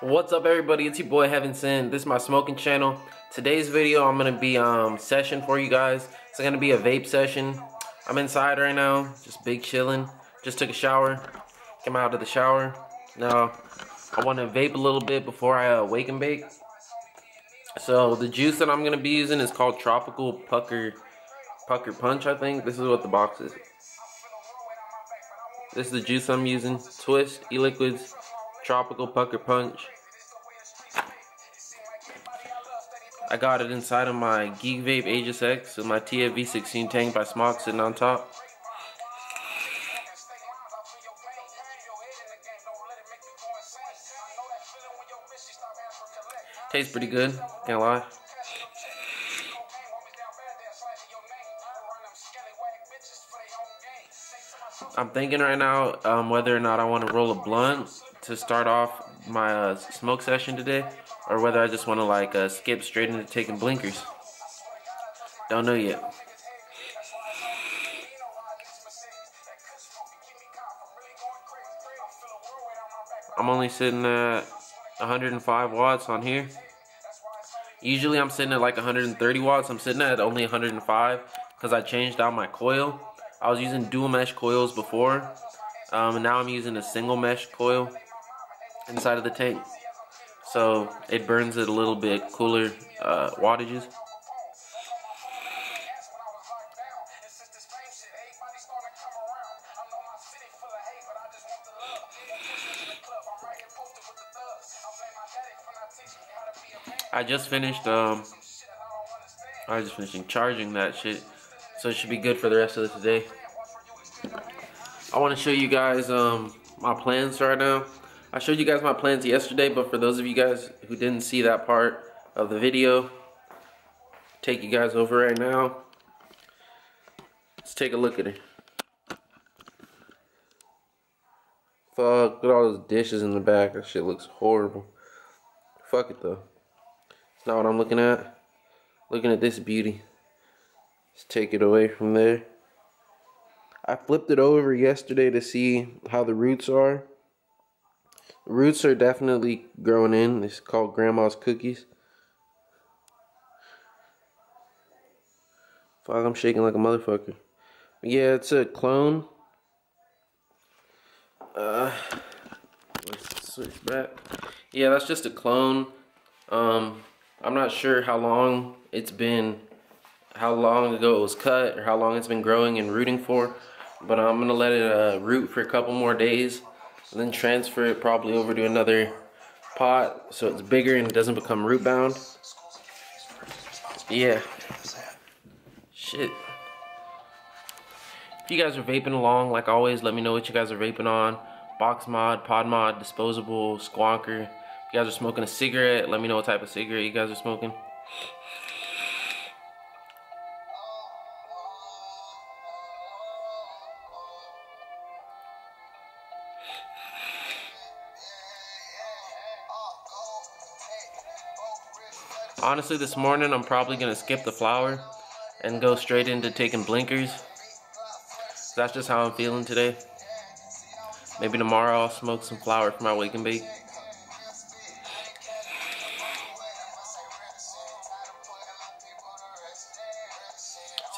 What's up everybody, it's your boy Heaven Sent. This is my smoking channel. Today's video I'm gonna be um session for you guys. It's gonna be a vape session. I'm inside right now, just big chilling. Just took a shower, came out of the shower. Now I wanna vape a little bit before I uh, wake and bake. So the juice that I'm gonna be using is called Tropical Pucker Pucker Punch, I think. This is what the box is. This is the juice I'm using. Twist, e-liquids, Tropical Pucker Punch. I got it inside of my Geek Vape Aegis X with my TFV16 tank by Smok sitting on top. Tastes pretty good, can't lie. I'm thinking right now um, whether or not I want to roll a blunt to start off my uh, smoke session today or whether I just want to like uh, skip straight into taking blinkers. Don't know yet. I'm only sitting at 105 watts on here. Usually I'm sitting at like 130 watts. I'm sitting at only 105 because I changed out my coil. I was using dual mesh coils before. Um, and now I'm using a single mesh coil inside of the tank. So it burns it a little bit cooler uh, wattages. I just finished um I just finished charging that shit. So it should be good for the rest of the day. I want to show you guys um my plans right now. I showed you guys my plans yesterday, but for those of you guys who didn't see that part of the video, take you guys over right now. Let's take a look at it. Fuck, look at all those dishes in the back. That shit looks horrible. Fuck it though. It's not what I'm looking at. Looking at this beauty. Take it away from there. I flipped it over yesterday to see how the roots are. The roots are definitely growing in. It's called Grandma's Cookies. Fuck, I'm shaking like a motherfucker. Yeah, it's a clone. Uh, let's switch back. Yeah, that's just a clone. Um, I'm not sure how long it's been, how long ago it was cut, or how long it's been growing and rooting for. But I'm gonna let it uh, root for a couple more days, and then transfer it probably over to another pot so it's bigger and it doesn't become root bound. Yeah. Shit. If you guys are vaping along, like always, let me know what you guys are vaping on. Box mod, pod mod, disposable, squonker. If you guys are smoking a cigarette, let me know what type of cigarette you guys are smoking. Honestly, this morning I'm probably gonna skip the flower and go straight into taking blinkers. That's just how I'm feeling today. Maybe tomorrow I'll smoke some flower for my wake and bake.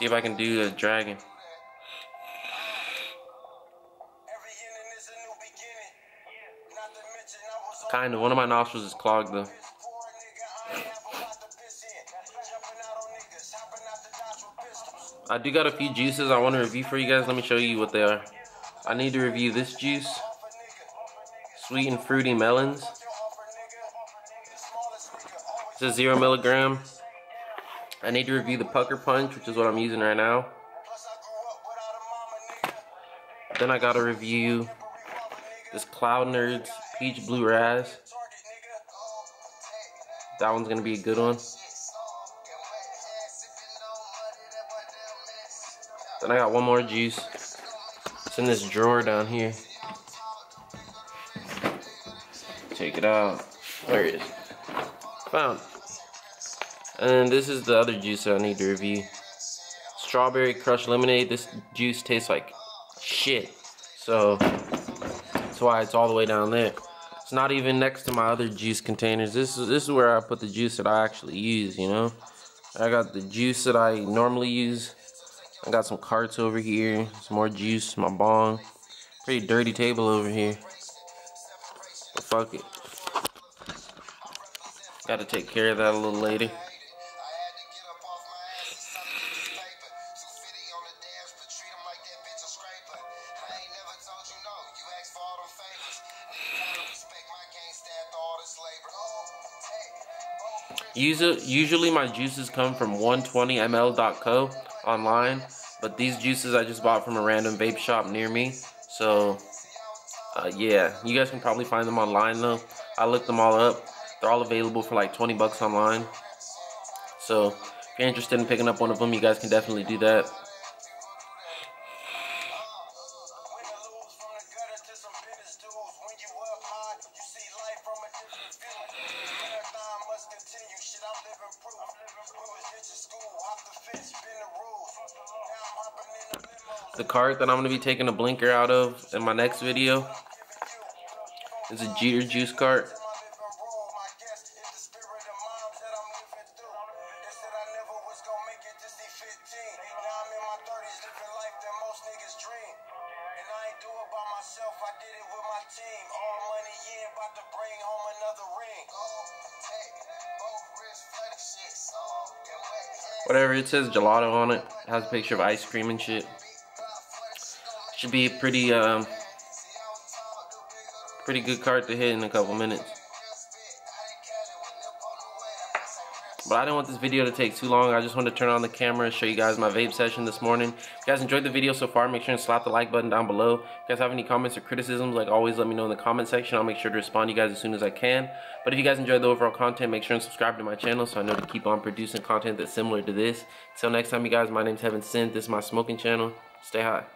See if I can do the dragon. Kind of. One of my nostrils is clogged though. I do got a few juices I want to review for you guys. Let me show you what they are. I need to review this juice. Sweet and fruity melons. This is zero milligram. I need to review the pucker punch, which is what I'm using right now. Then I gotta review this Cloud Nerds Peach Blue Raz. That one's gonna be a good one. I got one more juice. It's in this drawer down here. Take it out. There it is. Found. And this is the other juice that I need to review. Strawberry Crush Lemonade. This juice tastes like shit. So, that's why it's all the way down there. It's not even next to my other juice containers. This is this is where I put the juice that I actually use, you know? I got the juice that I normally use. I got some carts over here, some more juice, my bong. Pretty dirty table over here. But fuck it. Gotta take care of that little later. Usually my juices come from 120ml.co online, but these juices I just bought from a random vape shop near me. So, uh, yeah, you guys can probably find them online though. I looked them all up. They're all available for like 20 bucks online. So, if you're interested in picking up one of them, you guys can definitely do that. The cart that I'm going to be taking a blinker out of in my next video is a Jeeter Juice cart. Whatever it says gelato on it. it has a picture of ice cream and shit. Should be a pretty um pretty good card to hit in a couple minutes. But I didn't want this video to take too long. I just wanted to turn on the camera and show you guys my vape session this morning. If you guys enjoyed the video so far, make sure and slap the like button down below. If you guys have any comments or criticisms, like always, let me know in the comment section. I'll make sure to respond to you guys as soon as I can. But if you guys enjoyed the overall content, make sure and subscribe to my channel so I know to keep on producing content that's similar to this. Until next time, you guys, my name's Heaven Sent. This is my smoking channel. Stay high.